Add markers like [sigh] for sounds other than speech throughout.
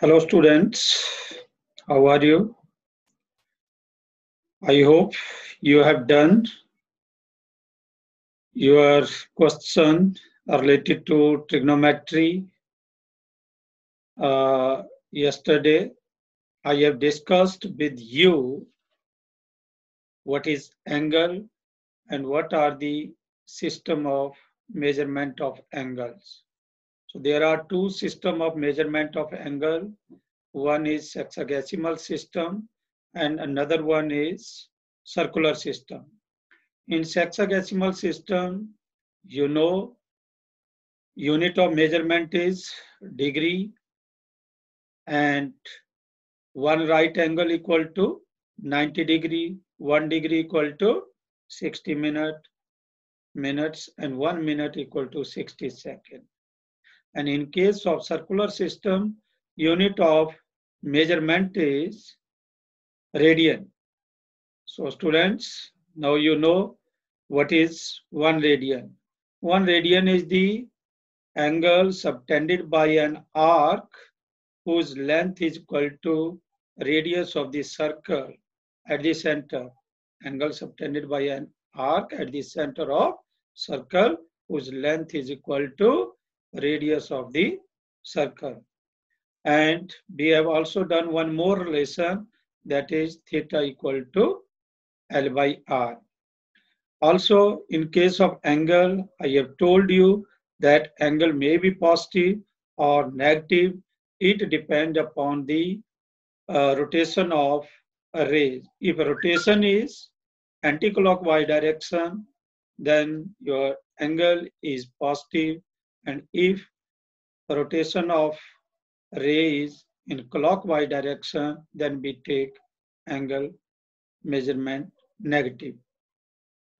Hello students, how are you? I hope you have done your question related to trigonometry. Uh, yesterday, I have discussed with you what is angle and what are the system of measurement of angles. So there are two system of measurement of angle. One is sexagesimal system and another one is circular system. In sexagesimal system, you know unit of measurement is degree and one right angle equal to 90 degree, one degree equal to 60 minute, minutes and one minute equal to 60 second. And in case of circular system, unit of measurement is radian. So students, now you know what is one radian. One radian is the angle subtended by an arc whose length is equal to radius of the circle at the center. Angle subtended by an arc at the center of circle whose length is equal to radius of the circle. And we have also done one more relation that is theta equal to L by R. Also, in case of angle, I have told you that angle may be positive or negative. It depends upon the uh, rotation of a ray. If rotation is anti-clockwise direction, then your angle is positive. positive and if rotation of ray is in clockwise direction, then we take angle measurement negative.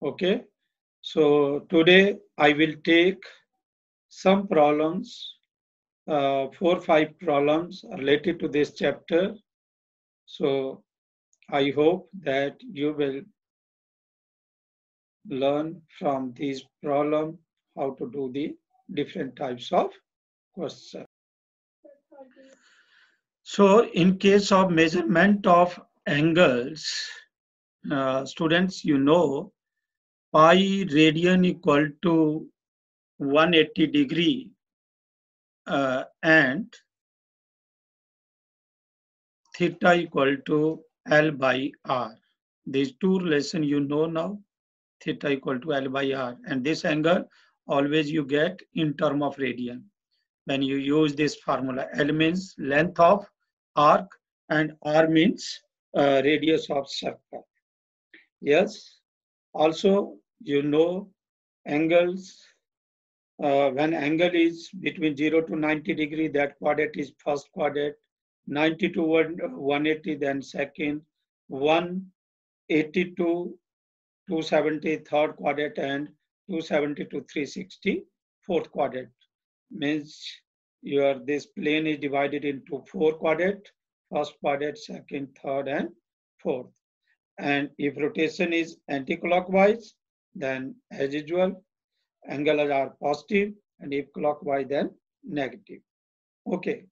Okay. So today I will take some problems, uh, four five problems related to this chapter. So I hope that you will learn from these problem how to do the different types of question. So in case of measurement of angles, uh, students, you know, pi radian equal to 180 degree uh, and theta equal to L by R. These two relation you know now, theta equal to L by R. And this angle always you get in term of radian. When you use this formula, L means length of arc and R means uh, radius of circle. Yes. Also, you know angles. Uh, when angle is between 0 to 90 degree, that quadrant is first quadrant. 90 to 180, then second. 180 to 270, third quadrant, and 270 to 360, fourth quadrant. Means your this plane is divided into four quadrant, first quadrant, second, third, and fourth. And if rotation is anti-clockwise, then as usual, angles are positive, and if clockwise, then negative. Okay.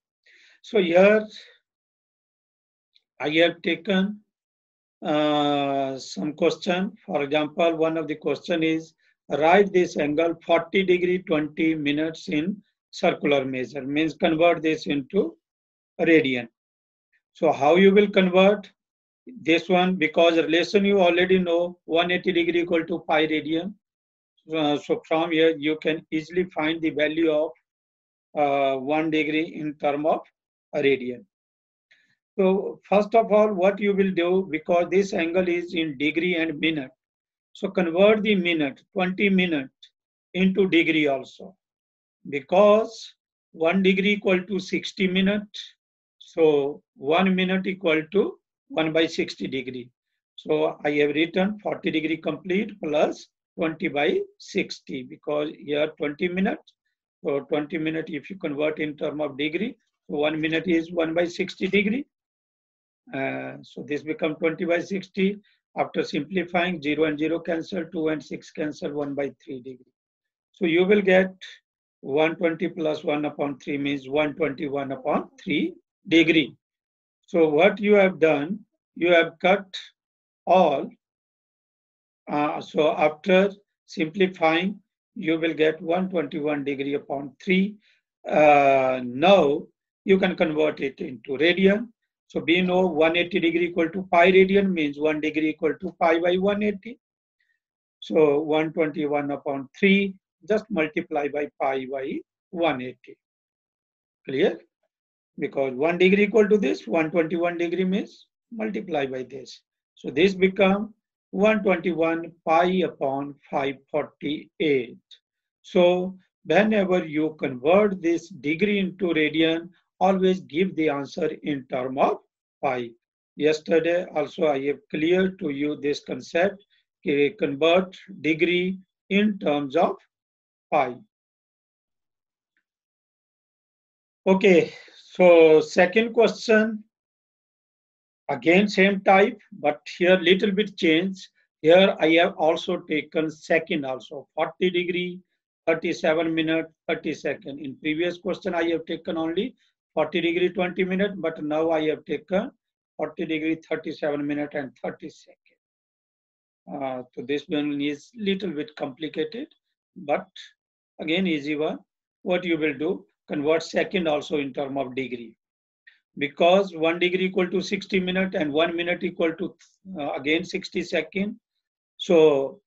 So here I have taken uh, some question. For example, one of the question is write this angle 40 degree 20 minutes in circular measure. Means convert this into radian. So how you will convert this one? Because relation you already know 180 degree equal to pi radian. Uh, so from here you can easily find the value of uh, 1 degree in term of radian so first of all what you will do because this angle is in degree and minute so convert the minute, 20 minute into degree also. Because 1 degree equal to 60 minute. So 1 minute equal to 1 by 60 degree. So I have written 40 degree complete plus 20 by 60 because here 20 minutes. So 20 minute if you convert in term of degree, so 1 minute is 1 by 60 degree. Uh, so this become 20 by 60 After simplifying 0 and 0 cancel, 2 and 6 cancel 1 by 3 degree. So you will get 120 plus 1 upon 3 means 121 upon 3 degree. So what you have done, you have cut all. Uh, so after simplifying, you will get 121 degree upon 3. Uh, now you can convert it into radian. So we know 180 degree equal to pi radian means 1 degree equal to pi by 180. So 121 upon 3, just multiply by pi by 180. Clear? Because 1 degree equal to this, 121 degree means multiply by this. So this become 121 pi upon 548. So whenever you convert this degree into radian, always give the answer in term of pi. Yesterday also I have cleared to you this concept, convert degree in terms of pi. Okay, so second question, again same type, but here little bit change. Here I have also taken second also, 40 degree, 37 minute, 30 second. In previous question I have taken only 40 degree 20 minute, but now I have taken 40 degree 37 minute and 30 second. Uh, so this one is little bit complicated, but again easy one. What you will do, convert second also in term of degree. Because one degree equal to 60 minute and one minute equal to uh, again 60 second. So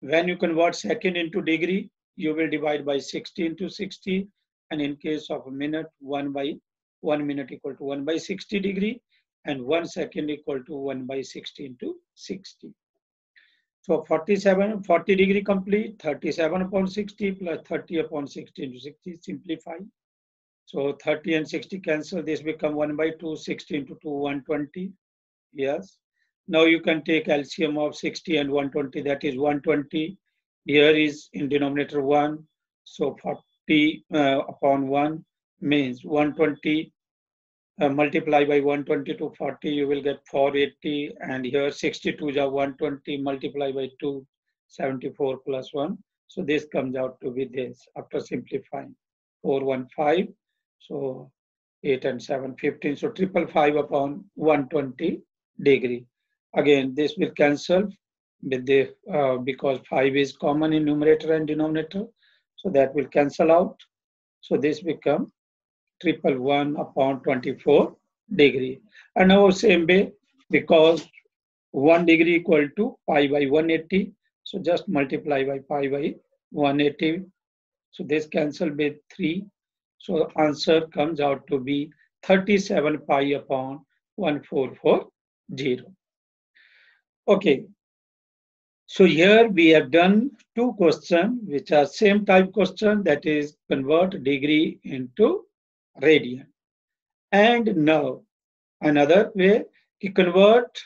when you convert second into degree, you will divide by 60 into 60. And in case of a minute, one by one minute equal to one by 60 degree and one second equal to one by 60 into 60. So 47, 40 degree complete, 37 upon 60 plus 30 upon 60 into 60, simplify. So 30 and 60 cancel, this become 1 by 2, 60 into 2, 120. Yes. Now you can take LCM of 60 and 120, that is 120. Here is in denominator 1. So 40 uh, upon 1 means 120 uh, multiply by 120 to 40, you will get 480. And here 62 is 120 multiply by 2, 74 plus 1. So this comes out to be this after simplifying 415. So 8 and 7, 15. So triple five upon 120 degree. Again, this will cancel with the uh, because 5 is common in numerator and denominator. So that will cancel out. So this become triple one upon 24 degree. And now same way, because 1 degree equal to pi by 180. So just multiply by pi by 180. So this cancel with 3. So answer comes out to be 37 pi upon 1440. Okay. So here we have done two questions which are same type question that is convert degree into radian. And now another way to convert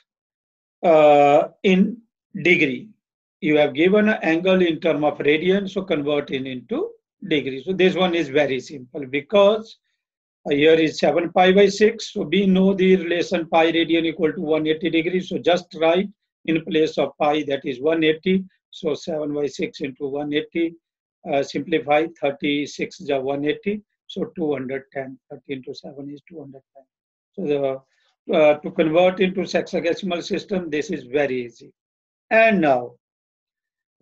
uh, in degree. You have given an angle in term of radian, so convert in into degree. So this one is very simple because uh, here is 7 pi by 6. So we know the relation pi radian equal to 180 degrees. So just write in place of pi that is 180. So 7 by 6 into 180. Uh, simplify 36 is 180. So 210, 13 to 7 is 210. So the, uh, to convert into sexagesimal system, this is very easy. And now,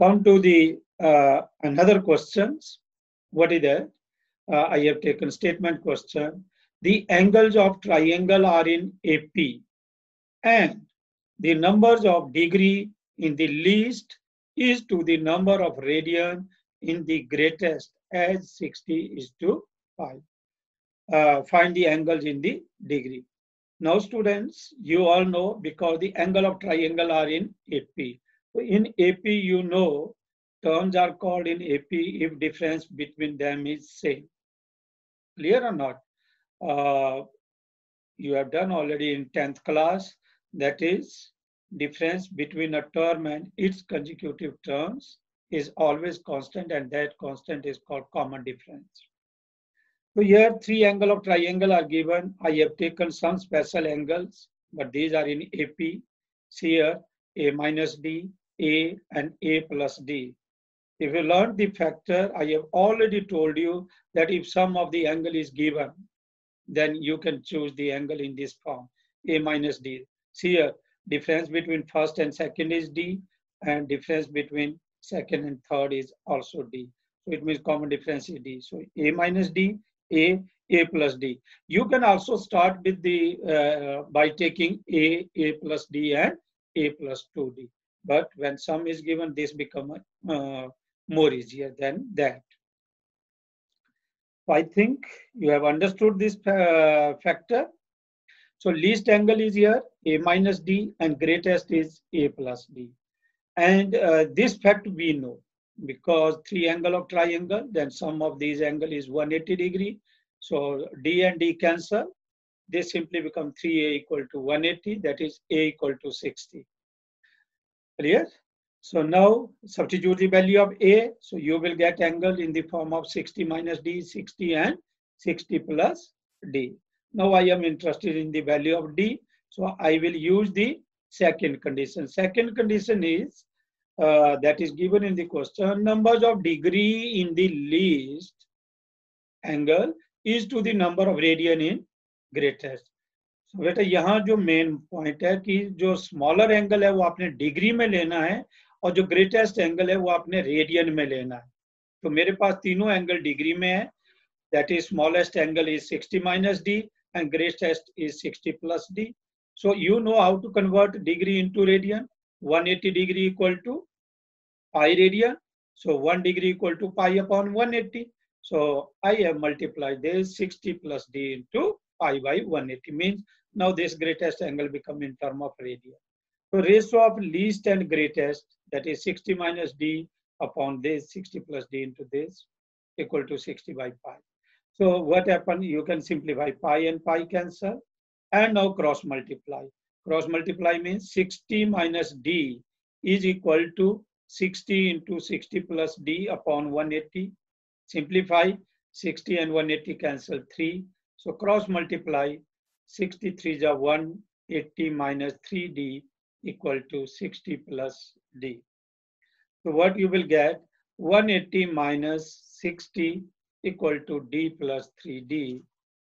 come to the uh, another questions. What is that? Uh, I have taken statement question. The angles of triangle are in AP and the numbers of degree in the least is to the number of radian in the greatest as 60 is to uh, find the angles in the degree. Now students, you all know because the angle of triangle are in AP. So in AP, you know, terms are called in AP if difference between them is same. Clear or not? Uh, you have done already in 10th class. That is difference between a term and its consecutive terms is always constant and that constant is called common difference. So here three angle of triangle are given. I have taken some special angles, but these are in AP. Here, A minus D, A and A plus D. If you learn the factor, I have already told you that if sum of the angle is given, then you can choose the angle in this form, A minus D. See here, difference between first and second is D, and difference between second and third is also D. So it means common difference is D. So A minus D, A, A plus D. You can also start with the, uh, by taking A, A plus D and A plus 2D. But when sum is given, this become uh, more easier than that. I think you have understood this uh, factor. So least angle is here, A minus D, and greatest is A plus D. And uh, this fact we know because three angle of triangle, then sum of these angle is 180 degree. So D and D cancel. They simply become 3A equal to 180, that is A equal to 60. Clear? So now substitute the value of A. So you will get angle in the form of 60 minus D, 60 and 60 plus D. Now I am interested in the value of D. So I will use the second condition. Second condition is uh, that is given in the question. Numbers of degree in the least angle is to the number of radian in greatest. So बेटा यहाँ जो main point है कि जो smaller angle है वो आपने degree में लेना है और जो ग्रेटेस्ट एंगल है वो आपने रेडियन में लेना है तो मेरे पास तीनों एंगल डिग्री में है that is smallest angle is 60 minus D and greatest test is 60 plus D. So you know how to convert degree into radian. 180 degree equal to pi radian. So 1 degree equal to pi upon 180. So I have multiplied this 60 plus D into pi by 180 means now this greatest angle become in term of radian. So ratio of least and greatest that is 60 minus D upon this 60 plus D into this equal to 60 by pi. So what happened? You can simplify pi and pi cancel, and now cross multiply. Cross multiply means 60 minus d is equal to 60 into 60 plus d upon 180. Simplify 60 and 180 cancel 3. So cross multiply 63 is 180 minus 3d equal to 60 plus D. So what you will get 180 minus 60 equal to D plus 3D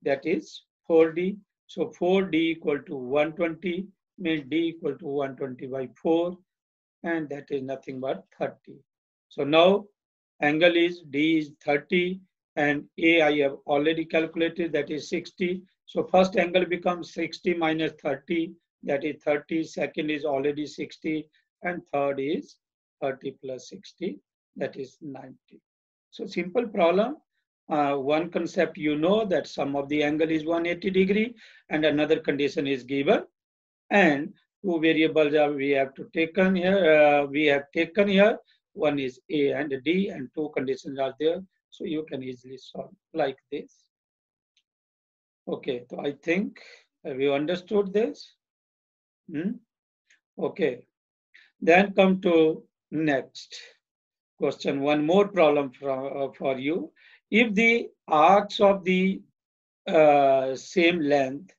that is 4D. So 4D equal to 120 means D equal to 120 by 4 and that is nothing but 30. So now angle is D is 30 and A I have already calculated that is 60. So first angle becomes 60 minus 30 that is 30, second is already 60, and third is 30 plus 60, that is 90. So simple problem. Uh, one concept you know that sum of the angle is 180 degree and another condition is given and two variables are we have to taken here uh, we have taken here one is a and d and two conditions are there so you can easily solve like this okay so i think have you understood this Hmm? Okay. Then come to next question. One more problem for, uh, for you If the arcs of the uh, same length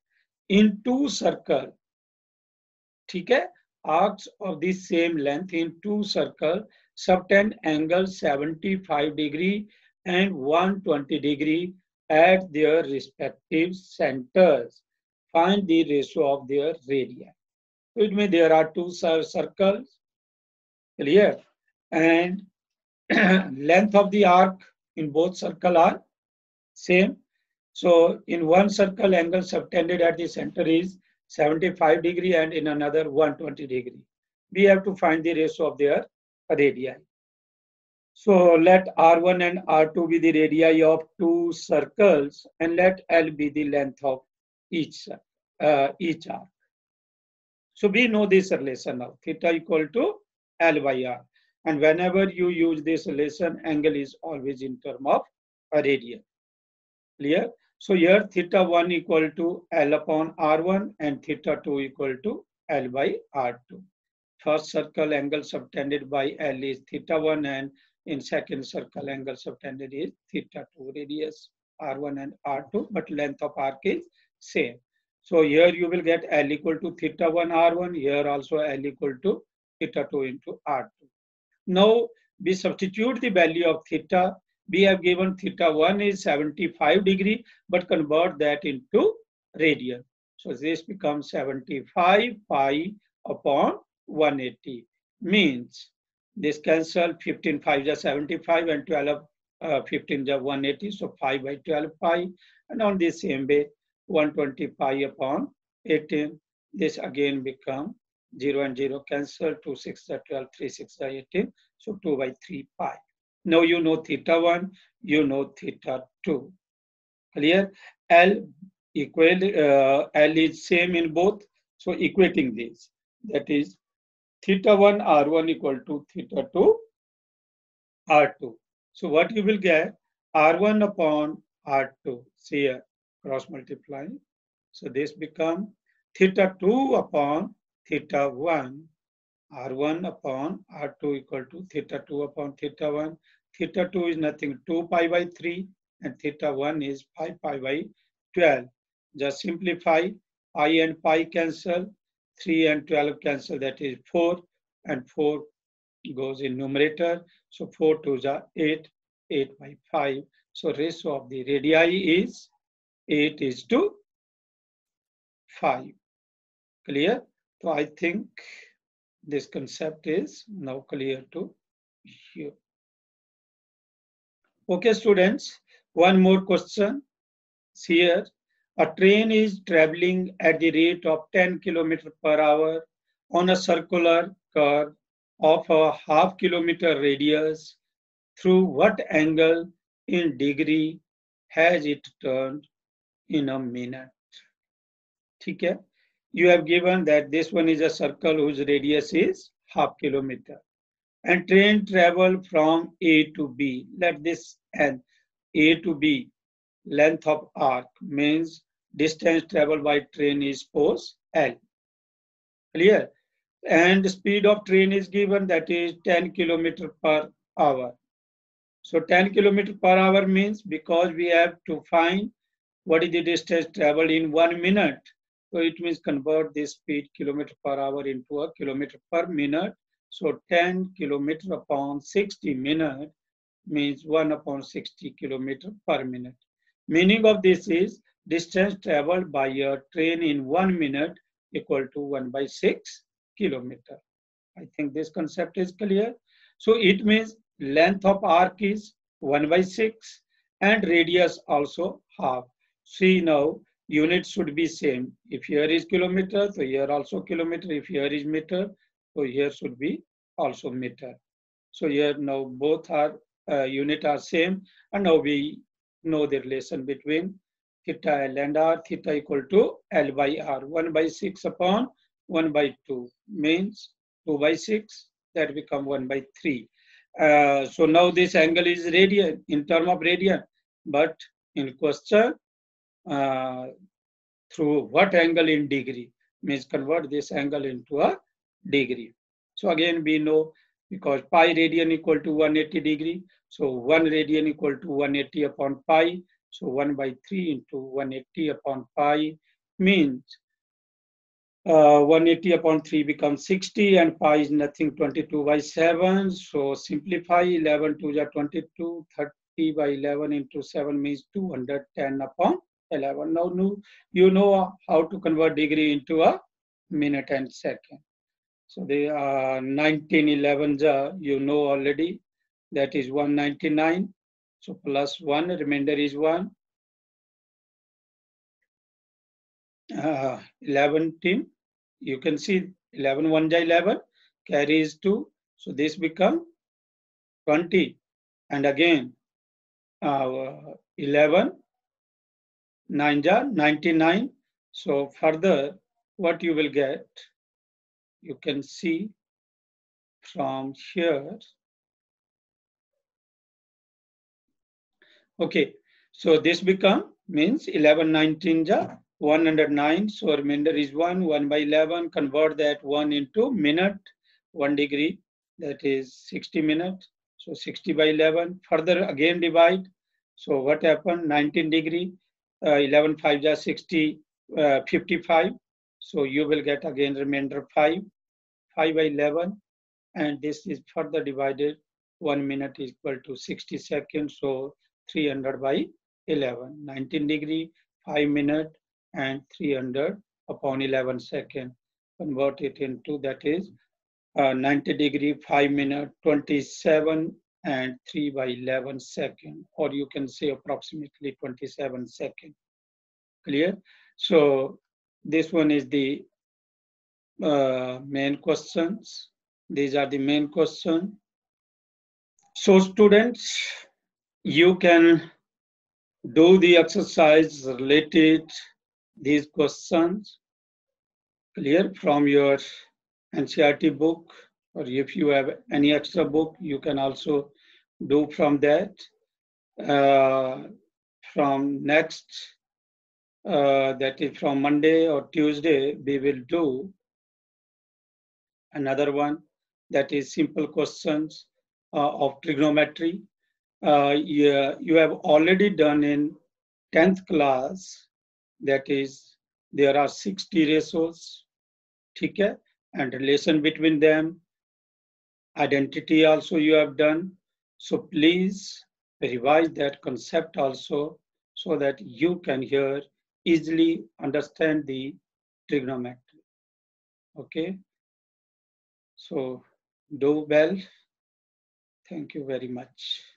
in two circle, ठीक है arcs of the same length in two circle subtend angle 75 degree and 120 degree at their respective centers. Find the ratio of their radii. It means there are two circles, clear? And [clears throat] length of the arc in both circle are same. So in one circle, angle subtended at the center is 75 degree and in another 120 degree. We have to find the ratio of their radii. So let R1 and R2 be the radii of two circles and let L be the length of each, uh, each arc. So we know this relation now, theta equal to L by R. And whenever you use this relation, angle is always in term of a radian. Clear? So here theta 1 equal to L upon R1 and theta 2 equal to L by R2. First circle angle subtended by L is theta 1 and in second circle angle subtended is theta 2 radius R1 and R2 but length of arc is same. So here you will get L equal to theta 1 R1, here also L equal to theta 2 into R2. Now we substitute the value of theta. We have given theta 1 is 75 degree, but convert that into radian. So this becomes 75 pi upon 180 means this cancel 15 5 is 75 and 12 uh, 15 is 180 so 5 by 12 pi and on the same way 120 pi upon 18 this again become 0 and 0 cancel 2 6 are 12 3 6 are 18 so 2 by 3 pi. Now you know theta 1 you know theta 2 clear? L equal uh, l is same in both so equating this. That is theta 1 r1 equal to theta 2 r2 so what you will get? R1 upon r2 see here cross multiplying. so this become theta 2 upon theta 1 r1 upon r2 equal to theta 2 upon theta 1 theta 2 is nothing 2 pi by 3 and theta 1 is 5 pi by 12 just simplify pi and pi cancel 3 and 12 cancel that is 4 and 4 goes in numerator. So 4 to the 8 8 by 5 so ratio of the radii is 8 is to 5 clear so i think this concept is now clear to you okay students one more question here a train is traveling at the rate of 10 km per hour on a circular curve of a half kilometer radius. Through what angle in degree has it turned in a minute? Okay. You have given that this one is a circle whose radius is half kilometer. And train travel from A to B. Let this and A to B length of arc means distance traveled by train is pose L. Clear? And speed of train is given that is 10 kilometer per hour. So 10 kilometer per hour means because we have to find what is the distance traveled in one minute. So it means convert this speed kilometer per hour into a kilometer per minute. So 10 kilometer upon 60 minute means 1 upon 60 kilometer per minute. Meaning of this is distance traveled by a train in one minute equal to 1 by 6 kilometer. I think this concept is clear. So it means length of arc is 1 by 6 and radius also half. See now units should be same. If here is kilometer, so here also kilometer. If here is meter, so here should be also meter. So here now both are uh, unit are same and now we know the relation between theta L and R, theta equal to L by R. 1 by 6 upon 1 by 2 means 2 by 6, that become 1 by 3. Uh, so now this angle is radian, in term of radian, but in question, uh, through what angle in degree, means convert this angle into a degree. So again, we know because pi radian equal to 180 degree, so 1 radian equal to 180 upon pi, so 1 by 3 into 180 upon pi means uh, 180 upon 3 becomes 60 and pi is nothing 22 by 7. So simplify 11 to 22, 30 by 11 into 7 means 210 upon 11. Now you know how to convert degree into a minute and second. So the uh, 1911 you know already that is 199 so plus 1, remainder is 1. Uh, 11 team, you can see 11 1 ja 11 carries 2. So this become 20. And again, uh, 11 9 ja 99. So further, what you will get, you can see from here Okay, so this become means 11 19 ja 109. So remainder is 1, 1 by 11. Convert that 1 into minute, 1 degree. That is 60 minutes. So 60 by 11. Further again divide. So what happened? 19 degree. Uh, 11 5 ja 60, uh, 55. So you will get again remainder 5. 5 by 11. and this is further divided. One minute is equal to 60 seconds, so 300 by 11. 19 degree, 5 minute, and 300 upon 11 second. Convert it into that is uh, 90 degree, 5 minute, 27 and 3 by 11 second, or you can say approximately 27 second. Clear? So this one is the uh, main questions. These are the main question. So students, you can do the exercise related these questions clear from your NCERT book or if you have any extra book you can also do from that uh, from next uh, that is from Monday or Tuesday we will do another one that is simple questions uh, of trigonometry. Uh, you, you have already done in 10th class that is there are 60 ratios okay and relation between them identity also you have done so please revise that concept also so that you can here easily understand the trigonometry. Okay? So do well. Thank you very much